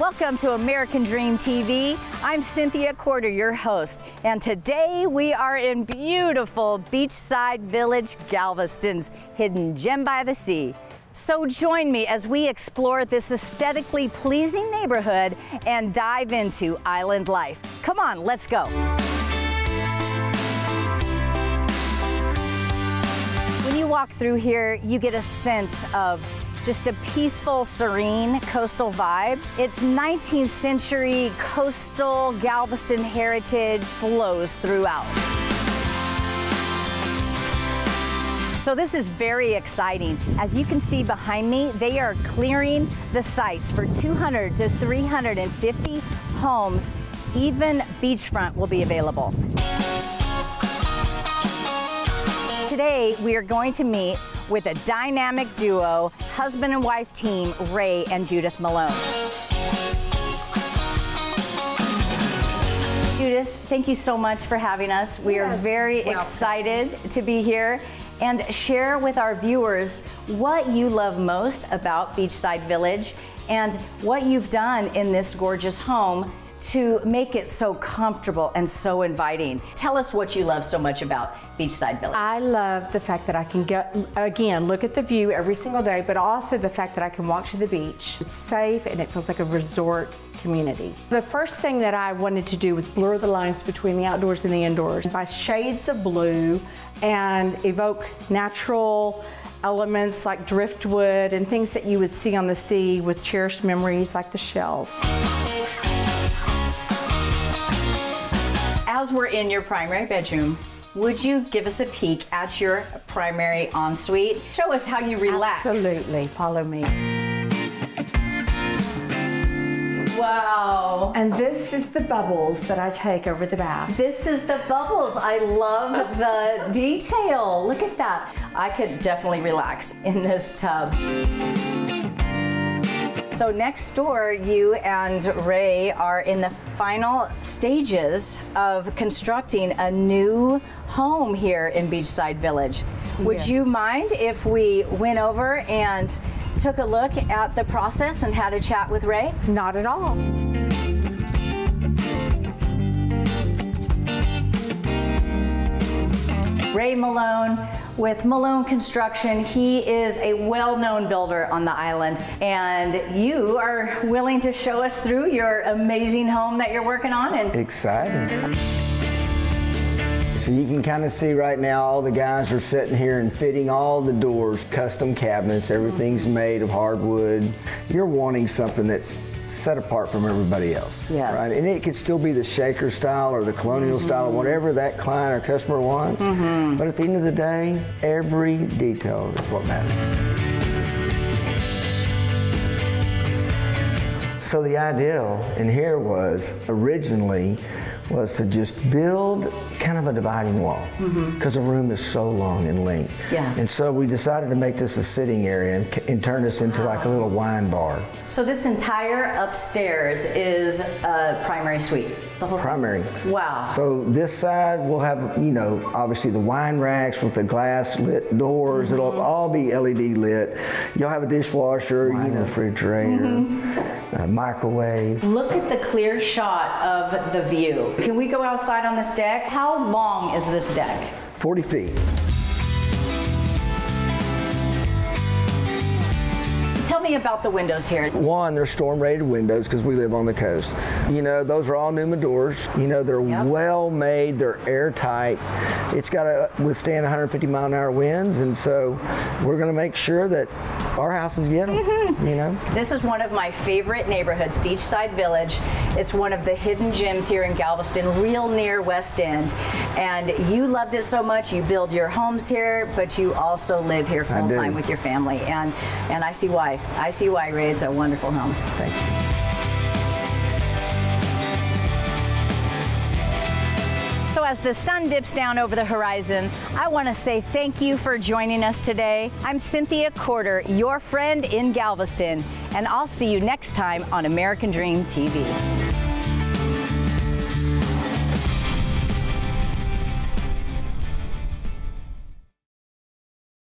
Welcome to American Dream TV. I'm Cynthia Corder, your host, and today we are in beautiful beachside village Galveston's hidden gem by the sea. So join me as we explore this aesthetically pleasing neighborhood and dive into island life. Come on, let's go. When you walk through here, you get a sense of just a peaceful, serene coastal vibe. Its 19th century coastal Galveston heritage flows throughout. So this is very exciting. As you can see behind me, they are clearing the sites for 200 to 350 homes. Even beachfront will be available. Today, we are going to meet with a dynamic duo, husband and wife team, Ray and Judith Malone. Judith, thank you so much for having us. We yes, are very welcome. excited to be here and share with our viewers what you love most about Beachside Village and what you've done in this gorgeous home to make it so comfortable and so inviting. Tell us what you love so much about Beachside Village. I love the fact that I can get, again, look at the view every single day, but also the fact that I can walk to the beach. It's safe and it feels like a resort community. The first thing that I wanted to do was blur the lines between the outdoors and the indoors by shades of blue and evoke natural elements like driftwood and things that you would see on the sea with cherished memories like the shells. as we're in your primary bedroom, would you give us a peek at your primary ensuite? Show us how you relax. Absolutely. Follow me. Wow. And this is the bubbles that I take over the bath. This is the bubbles. I love the detail. Look at that. I could definitely relax in this tub. So next door, you and Ray are in the final stages of constructing a new home here in Beachside Village. Would yes. you mind if we went over and took a look at the process and had a chat with Ray? Not at all. Ray Malone with Malone Construction. He is a well-known builder on the island and you are willing to show us through your amazing home that you're working on. And Excited. So you can kind of see right now all the guys are sitting here and fitting all the doors, custom cabinets, everything's made of hardwood. You're wanting something that's set apart from everybody else. Yes. Right? And it could still be the shaker style or the colonial mm -hmm. style, whatever that client or customer wants. Mm -hmm. But at the end of the day, every detail is what matters. So the ideal in here was originally was to just build kind of a dividing wall because mm-hmm. mm -hmm. the room is so long in length. Yeah. And so we decided to make this a sitting area and, and turn this into like a little wine bar. So this entire upstairs is a primary suite. The whole primary. Thing. Wow. So this side will have, you know, obviously the wine racks with the glass lit doors. Mm -hmm. It'll all be LED lit. You'll have a dishwasher, wine. you know, refrigerator. Mm -hmm microwave. Look at the clear shot of the view. Can we go outside on this deck? How long is this deck? 40 feet. Tell me about the windows here. One, they're storm rated windows because we live on the coast. You know, those are all Numa doors. You know, they're yep. well made, they're airtight. It's got to withstand 150 mile an hour winds, and so we're going to make sure that our houses get them. Mm -hmm. You know, this is one of my favorite neighborhoods, Beachside Village. It's one of the hidden gems here in Galveston, real near West End. And you loved it so much, you build your homes here, but you also live here full time with your family, and and I see why. I see why, Ray. It's a wonderful home. Thank you. So as the sun dips down over the horizon, I want to say thank you for joining us today. I'm Cynthia Corder, your friend in Galveston, and I'll see you next time on American Dream TV.